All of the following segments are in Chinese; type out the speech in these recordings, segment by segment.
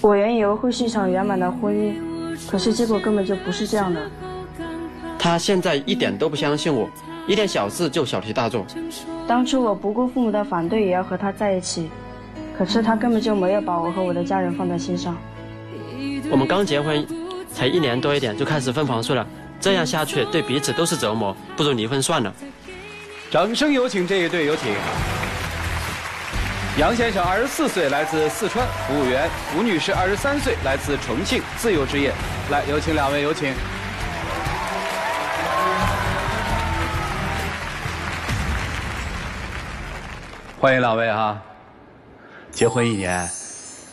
我原以为会是一场圆满的婚姻，可是结果根本就不是这样的。他现在一点都不相信我，一点小事就小题大做。当初我不顾父母的反对也要和他在一起，可是他根本就没有把我和我的家人放在心上。我们刚结婚，才一年多一点就开始分房睡了，这样下去对彼此都是折磨，不如离婚算了。掌声有请这一对，有请。杨先生二十四岁，来自四川，服务员；吴女士二十三岁，来自重庆，自由职业。来，有请两位，有请。欢迎两位哈。结婚一年，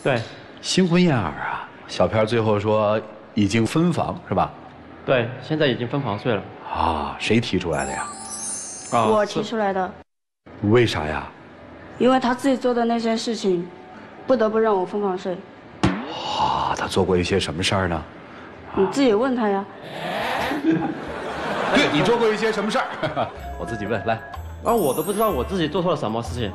对，新婚燕尔啊。小片最后说已经分房是吧？对，现在已经分房睡了。啊，谁提出来的呀？啊，我提出来的。为啥呀？因为他自己做的那些事情，不得不让我疯狂睡。哇，他做过一些什么事儿呢？你自己问他呀。对你做过一些什么事儿？我自己问来。啊，我都不知道我自己做错了什么事情。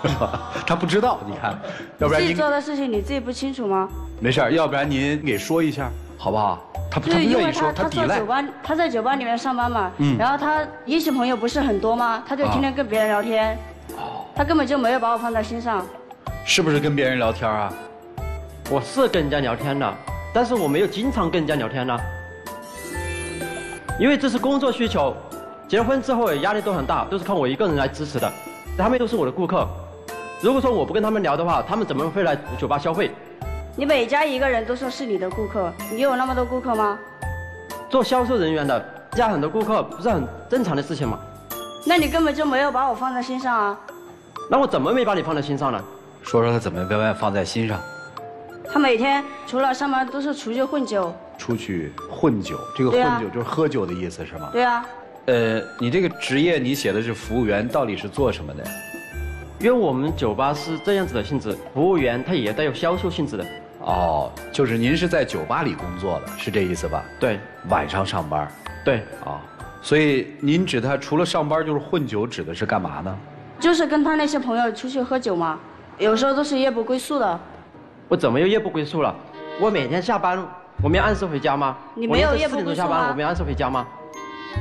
他不知道，你看，要不然自己做的事情你自己不清楚吗？没事要不然您给说一下，好不好？他不愿意说，他抵赖。酒吧，他在酒吧里面上班嘛，嗯，然后他异性朋友不是很多吗？他就天天跟别人聊天，哦，他根本就没有把我放在心上。是不是跟别人聊天啊？我是跟人家聊天的，但是我没有经常跟人家聊天呢，因为这是工作需求。结婚之后压力都很大，都是靠我一个人来支持的，他们都是我的顾客。如果说我不跟他们聊的话，他们怎么会来酒吧消费？你每加一个人都说是你的顾客，你有那么多顾客吗？做销售人员的加很多顾客不是很正常的事情吗？那你根本就没有把我放在心上啊！那我怎么没把你放在心上呢？说说他怎么没把放在心上？他每天除了上班都是出去混酒。出去混酒，这个混酒就是喝酒的意思是吗？对啊。呃，你这个职业你写的是服务员，到底是做什么的？因为我们酒吧是这样子的性质，服务员他也带有销售性质的。哦，就是您是在酒吧里工作的，是这意思吧？对，晚上上班。对，啊，所以您指他除了上班就是混酒，指的是干嘛呢？就是跟他那些朋友出去喝酒嘛，有时候都是夜不归宿的。我怎么又夜不归宿了？我每天下班，我没按时回家吗？你没有夜不归宿下班，我没按时回家吗？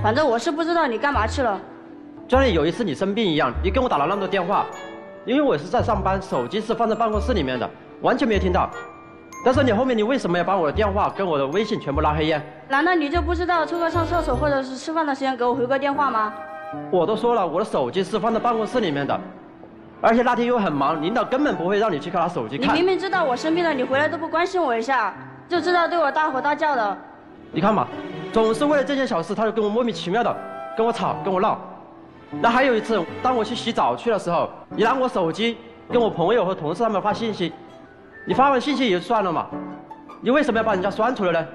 反正我是不知道你干嘛去了，就像有一次你生病一样，你跟我打了那么多电话，因为我是在上班，手机是放在办公室里面的，完全没有听到。但是你后面你为什么要把我的电话跟我的微信全部拉黑呀？难道你就不知道抽个上厕所或者是吃饭的时间给我回个电话吗？我都说了，我的手机是放在办公室里面的，而且那天又很忙，领导根本不会让你去看他手机看。你明明知道我生病了，你回来都不关心我一下，就知道对我大吼大叫的。你看嘛。总是为了这件小事，他就跟我莫名其妙的跟我吵，跟我闹。那还有一次，当我去洗澡去的时候，你拿我手机跟我朋友和同事他们发信息，你发完信息也就算了嘛，你为什么要把人家删除了呢？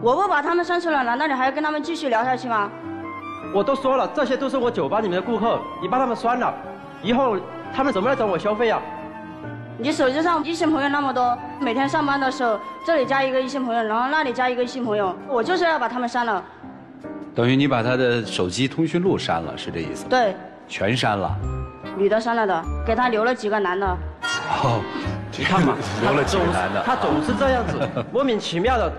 我不把他们删除了，难道你还要跟他们继续聊下去吗？我都说了，这些都是我酒吧里面的顾客，你把他们删了，以后他们怎么来找我消费呀？你手机上异性朋友那么多，每天上班的时候这里加一个异性朋友，然后那里加一个异性朋友，我就是要把他们删了。等于你把他的手机通讯录删了，是这意思？对。全删了。女的删了的，给他留了几个男的。哦，你看嘛，留了几个男的，他总是这样子，莫名其妙的。